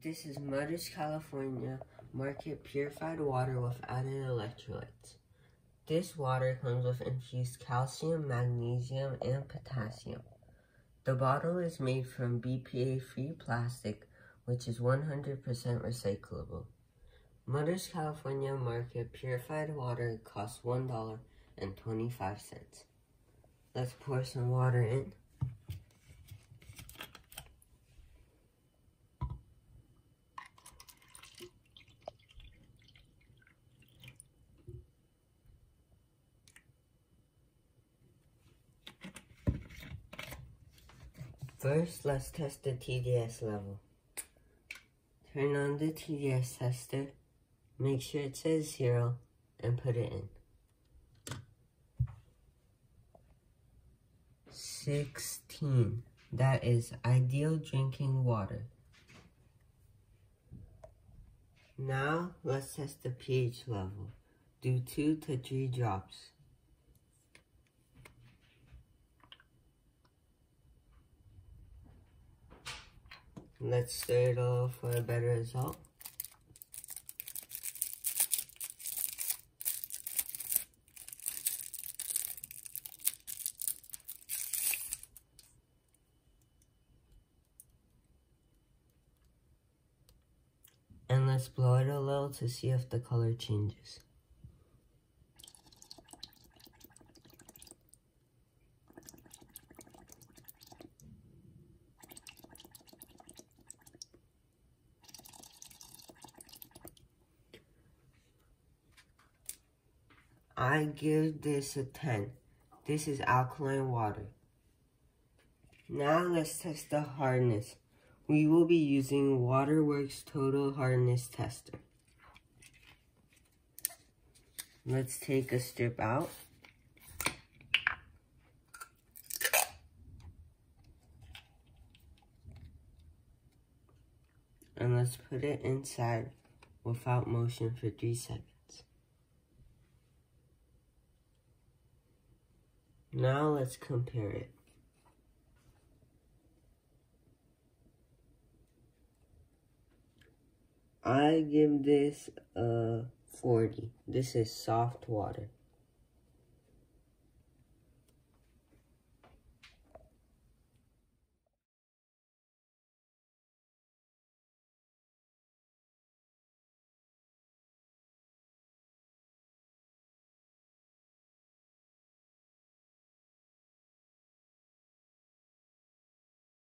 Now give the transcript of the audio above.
This is Mother's California Market purified water with added electrolytes. This water comes with infused calcium, magnesium, and potassium. The bottle is made from BPA-free plastic, which is 100% recyclable. Mother's California Market purified water costs $1.25. Let's pour some water in. First, let's test the TDS level. Turn on the TDS tester, make sure it says zero, and put it in. 16. That is ideal drinking water. Now, let's test the pH level. Do 2 to 3 drops. Let's stir it off for a better result. And let's blow it a little to see if the color changes. I give this a 10. This is alkaline water. Now let's test the hardness. We will be using Waterworks Total Hardness Tester. Let's take a strip out. And let's put it inside without motion for 3 seconds. Now let's compare it. I give this a 40. This is soft water.